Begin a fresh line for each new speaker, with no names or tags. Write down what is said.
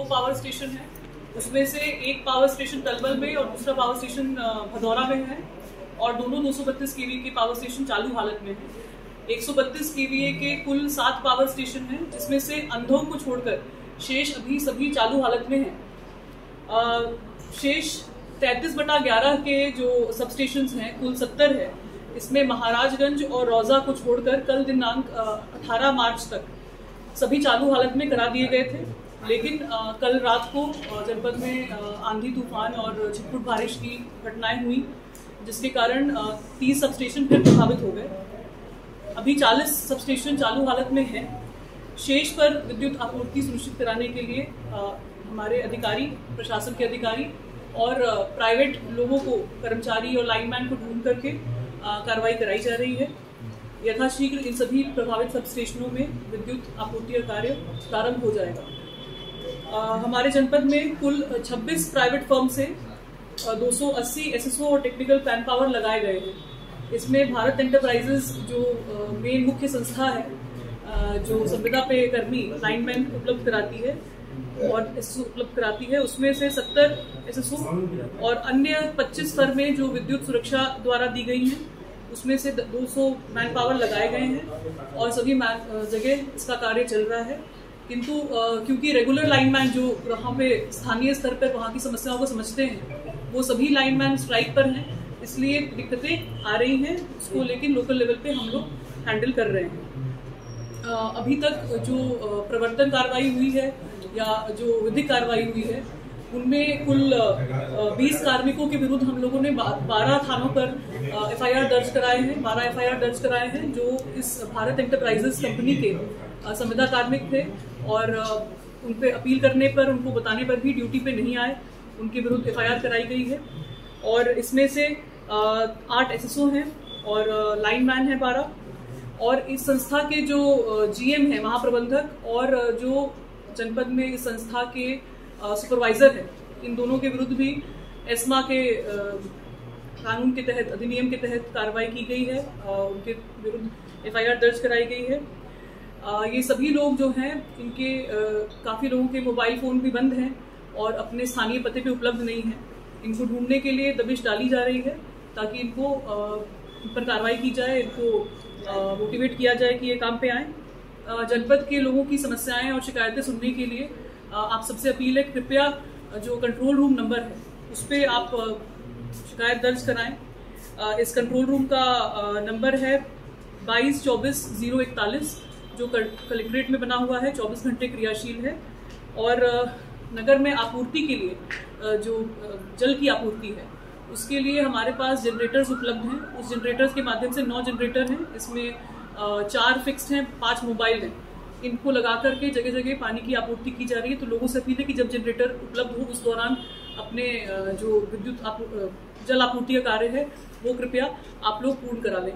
दो power station है। उसमें से एक पावर स्टेशन तलबल में और दूसरा पावर स्टेशन भदौरा में है और दोनों 232 केवी के पावर स्टेशन चालू हालत में है। 132 केवीए के कुल सात पावर स्टेशन हैं, जिसमें से अंधों को छोड़कर शेष अभी सभी चालू हालत में हैं। शेष तैतीस बटा ग्यारह के जो सब स्टेशन हैं, कुल सत्तर है। इसमें महाराजगंज और रोजा को छोड़कर कल दिनांक 18 मार्च तक सभी चालू हालत में करा दिए गए थे। लेकिन आ, कल रात को जनपद में आंधी तूफ़ान और छिटपुट बारिश की घटनाएँ हुई जिसके कारण तीस सब स्टेशन फिर प्रभावित हो गए। अभी 40 सब स्टेशन चालू हालत में है। शेष पर विद्युत आपूर्ति सुनिश्चित कराने के लिए आ, हमारे अधिकारी प्रशासन के अधिकारी और प्राइवेट लोगों को कर्मचारी और लाइनमैन को ढूंढ करके कार्रवाई कराई जा रही है। यथाशीघ्र इन सभी प्रभावित सब स्टेशनों में विद्युत आपूर्ति का कार्य प्रारंभ हो जाएगा। हमारे जनपद में कुल 26 प्राइवेट फर्म से 280 एसएसओ और टेक्निकल पैन पावर लगाए गए हैं। इसमें भारत एंटरप्राइजेस जो मेन मुख्य संस्था है जो संविदा पे कर्मी लाइनमैन उपलब्ध कराती है, और उपलब्ध कराती है, उसमें से 70 एसएसओ और अन्य 25 फर्में जो विद्युत सुरक्षा द्वारा दी गई हैं, उसमें से 200 मैन पावर लगाए गए हैं, और सभी जगह इसका कार्य चल रहा है। किंतु क्योंकि रेगुलर लाइनमैन जो वहाँ पे स्थानीय स्तर पर वहाँ की समस्याओं को समझते हैं, वो सभी लाइनमैन स्ट्राइक पर हैं, इसलिए दिक्कतें आ रही हैं उसको लेकिन लोकल लेवल पे हम लोग हैंडल कर रहे हैं। अभी तक जो प्रवर्तन कार्रवाई हुई है या जो विधिक कार्रवाई हुई है उनमें कुल 20 कार्मिकों के विरुद्ध हम लोगों ने 12 थानों पर एफआईआर दर्ज कराए हैं 12 एफआईआर दर्ज कराए हैं, जो इस भारत एंटरप्राइजेस कंपनी के संविदा कार्मिक थे और उन पर अपील करने पर, उनको बताने पर भी ड्यूटी पे नहीं आए। उनके विरुद्ध एफआईआर कराई गई है और इसमें से आठ एसएसओ हैं और लाइन मैन है बारह। और इस संस्था के जो जीएम है महाप्रबंधक और जो जनपद में इस संस्था के सुपरवाइजर है। इन दोनों के विरुद्ध भी एस्मा के कानून के तहत, अधिनियम के तहत कार्रवाई की गई है उनके विरुद्ध एफआईआर दर्ज कराई गई है। ये सभी लोग जो हैं, इनके काफ़ी लोगों के मोबाइल फ़ोन भी बंद हैं और अपने स्थानीय पते पे उपलब्ध नहीं है। इनको ढूँढने के लिए दबिश डाली जा रही है ताकि इनको इन पर कार्रवाई की जाए, इनको मोटिवेट किया जाए कि ये काम पे आए। जनपद के लोगों की समस्याएँ और शिकायतें सुनने के लिए आप सबसे अपील है, कृपया जो कंट्रोल रूम नंबर है, उस पर आप शिकायत दर्ज कराएँ। इस कंट्रोल रूम का नंबर है बाईस चौबीस ज़ीरो इकतालीस, जो कलेक्ट्रेट में बना हुआ है, चौबीस घंटे क्रियाशील है। और नगर में आपूर्ति के लिए जो जल की आपूर्ति है, उसके लिए हमारे पास जनरेटर्स उपलब्ध हैं। उस जनरेटर्स के माध्यम से नौ जनरेटर हैं। इसमें चार फिक्स्ड हैं, पाँच मोबाइल हैं। इनको लगा करके जगह जगह पानी की आपूर्ति की जा रही है तो लोगों से अपील है कि जब जनरेटर उपलब्ध हो, उस दौरान अपने जो विद्युत जल आपूर्ति का कार्य है, वो कृपया आप लोग पूर्ण करा लें।